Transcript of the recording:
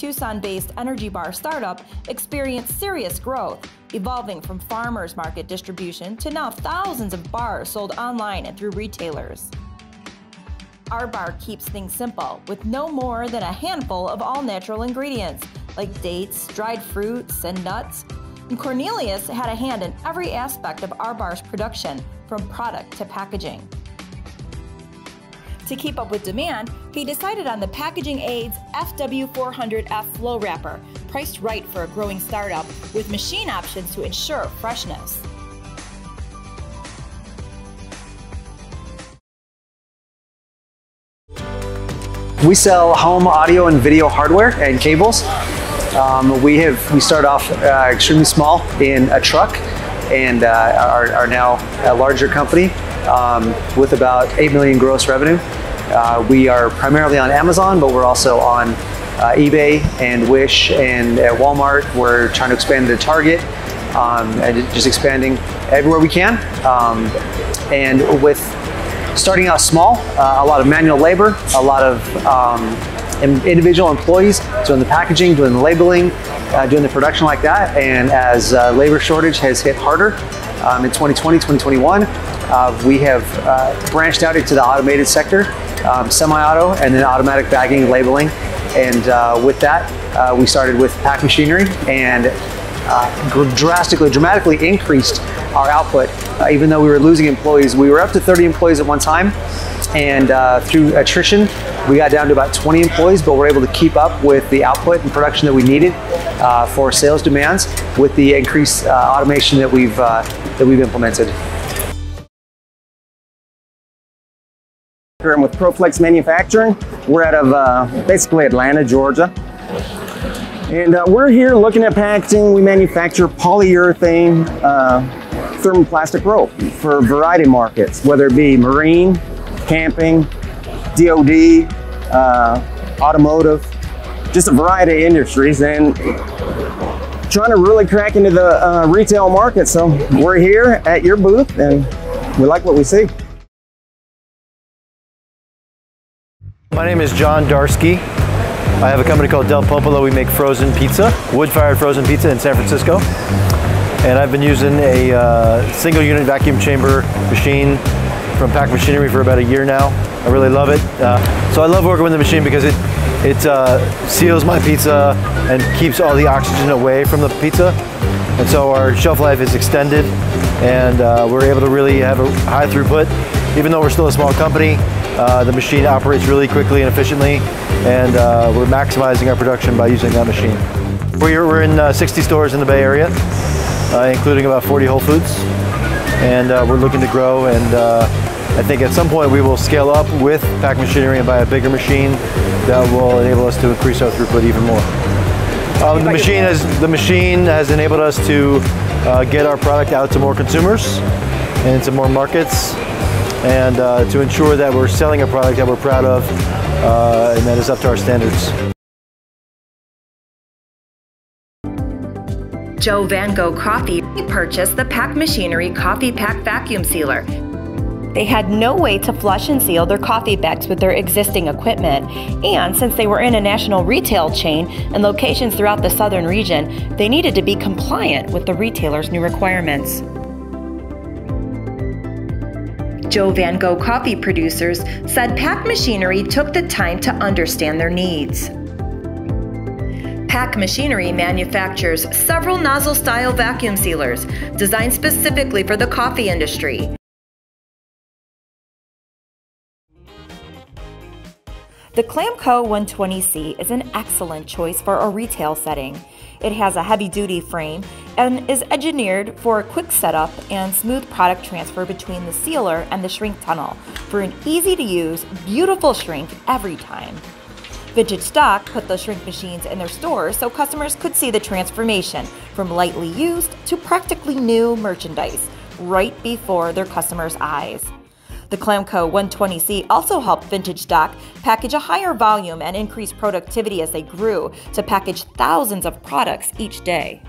Tucson based Energy Bar startup experienced serious growth, evolving from farmers market distribution to now thousands of bars sold online and through retailers. Our bar keeps things simple with no more than a handful of all natural ingredients like dates, dried fruits, and nuts. And Cornelius had a hand in every aspect of our bar's production, from product to packaging. To keep up with demand, he decided on the Packaging Aids FW400F Flow Wrapper, priced right for a growing startup with machine options to ensure freshness. We sell home audio and video hardware and cables. Um, we have we start off uh, extremely small in a truck and uh, are, are, now a larger company um, with about 8 million gross revenue. Uh, we are primarily on Amazon, but we're also on uh, eBay and Wish and at Walmart. We're trying to expand to Target um, and just expanding everywhere we can. Um, and with starting out small, uh, a lot of manual labor, a lot of um, individual employees doing the packaging, doing the labeling, uh, doing the production like that. And as uh, labor shortage has hit harder um, in 2020, 2021, uh, we have uh, branched out into the automated sector, um, semi-auto, and then automatic bagging and labeling. And uh, with that, uh, we started with PAC Machinery and drastically, dramatically increased our output. even though we were losing employees, we were up to 30 employees at one time. And uh, through attrition, we got down to about 20 employees, but we're able to keep up with the output and production that we needed uh, for sales demands with the increased uh, automation that we've uh, that we've implemented. I'm with ProFlex Manufacturing. We're out of uh, basically Atlanta, Georgia. And uh, we're here looking at packaging. We manufacture polyurethane uh, thermoplastic rope for a variety of markets, whether it be marine, camping, DOD, uh, automotive, just a variety of industries and trying to really crack into the uh, retail market. So we're here at your booth and we like what we see. My name is Jon Darsky. I have a company called Del Popolo. We make frozen pizza, wood-fired frozen pizza in San Francisco. And I've been using a uh, single unit vacuum chamber machine from PAC Machinery for about a year now. I really love it. Uh, so I love working with the machine because it, it uh, seals my pizza and keeps all the oxygen away from the pizza. And so our shelf life is extended and uh, we're able to really have a high throughput. Even though we're still a small company, uh, the machine operates really quickly and efficiently and uh, we're maximizing our production by using that machine. We're, we're in uh, 60 stores in the Bay Area, including about 40 Whole Foods. And we're looking to grow and I think at some point we will scale up with PAC Machinery and buy a bigger machine that will enable us to increase our throughput even more. Um, the machine has the machine has enabled us to uh, get our product out to more consumers and into more markets, and uh, to ensure that we're selling a product that we're proud of uh, and that is up to our standards. Joe Van Gogh Coffee purchased the PAC Machinery Coffee Pack Vacuum Sealer they had no way to flush and seal their coffee bags with their existing equipment, and since they were in a national retail chain and locations throughout the southern region, they needed to be compliant with the retailer's new requirements. Joe Van Gogh coffee producers said PAC Machinery took the time to understand their needs. PAC Machinery manufactures several nozzle style vacuum sealers designed specifically for the coffee industry. The Clamco 120C is an excellent choice for a retail setting. It has a heavy duty frame and is engineered for a quick setup and smooth product transfer between the sealer and the shrink tunnel for an easy to use, beautiful shrink every time. Vintage Stock put the shrink machines in their stores so customers could see the transformation from lightly used to practically new merchandise right before their customers' eyes. The Clamco 120C also helped Vintage Stock package a higher volume and increase productivity as they grew to package thousands of products each day.